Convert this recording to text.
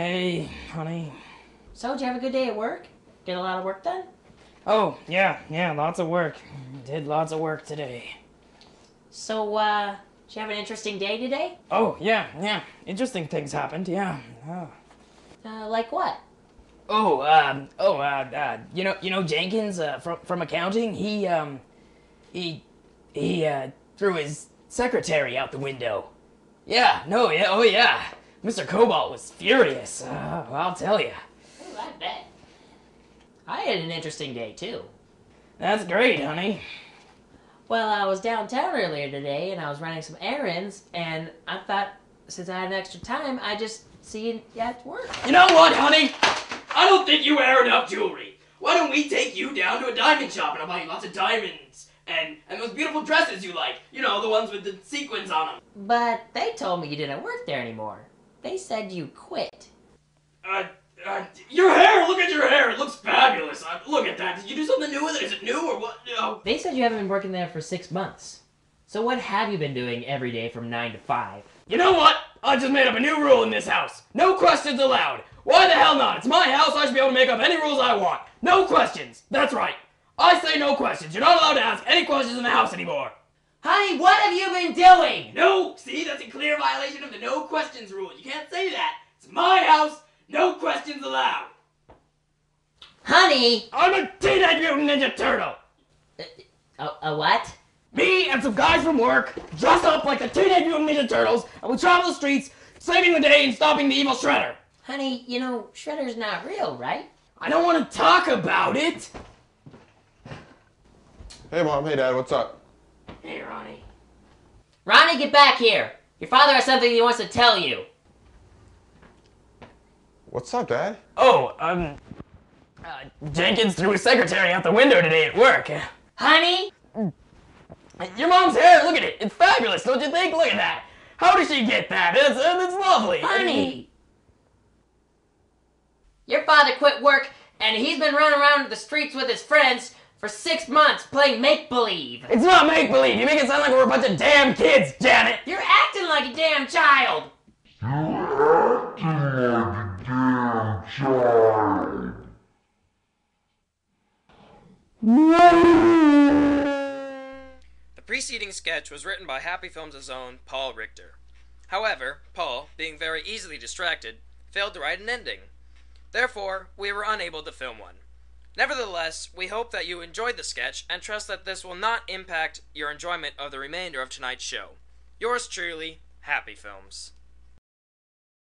Hey, honey. So, did you have a good day at work? Get a lot of work done? Oh, yeah, yeah, lots of work. Did lots of work today. So, uh, did you have an interesting day today? Oh, yeah, yeah. Interesting things happened, yeah. Oh, Uh, like what? oh um, oh, uh, uh, you know, you know Jenkins, uh, from, from accounting? He, um, he, he, uh, threw his secretary out the window. Yeah, no, yeah, oh, yeah. Mr. Cobalt was furious. Uh, I'll tell you. Oh, I bet. I had an interesting day, too. That's great, honey. Well, I was downtown earlier today and I was running some errands, and I thought since I had extra time, I'd just see you at work. You know what, honey? I don't think you wear enough jewelry. Why don't we take you down to a diamond shop and I'll buy you lots of diamonds and and those beautiful dresses you like. You know, the ones with the sequins on them. But they told me you didn't work there anymore. They said you quit. Uh, uh, your hair. Look at your hair. It looks fabulous. Uh, look at that. Did you do something new with it? Is it new or what? No. They said you haven't been working there for six months. So what have you been doing every day from 9 to 5? You know what? I just made up a new rule in this house. No questions allowed. Why the hell not? It's my house. I should be able to make up any rules I want. No questions. That's right. I say no questions. You're not allowed to ask any questions in the house anymore. Honey, what have you been doing? No, see, that's a clear violation of the no questions rule. You can't say that. It's my house, no questions allowed. Honey! I'm a Teenage Mutant Ninja Turtle. Uh, uh, a, a what? Me and some guys from work dress up like the Teenage Mutant Ninja Turtles, and we travel the streets, saving the day and stopping the evil Shredder. Honey, you know, Shredder's not real, right? I don't want to talk about it. Hey, mom. Hey, dad. What's up? Hey, Ronnie. Ronnie, get back here! Your father has something he wants to tell you. What's up, dad? Oh, um, uh, Jenkins threw his secretary out the window today at work. Honey? Your mom's hair, look at it. It's fabulous, don't you think? Look at that. How did she get that? It's, it's lovely. Honey! Your father quit work and he's been running around the streets with his friends for six months playing make believe. It's not make believe. You make it sound like we're a bunch of damn kids, Janet. You're acting like a damn child! The preceding sketch was written by Happy Films' own Paul Richter. However, Paul, being very easily distracted, failed to write an ending. Therefore, we were unable to film one. Nevertheless, we hope that you enjoyed the sketch and trust that this will not impact your enjoyment of the remainder of tonight's show. Yours truly, Happy Films.